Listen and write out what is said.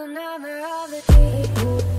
another day.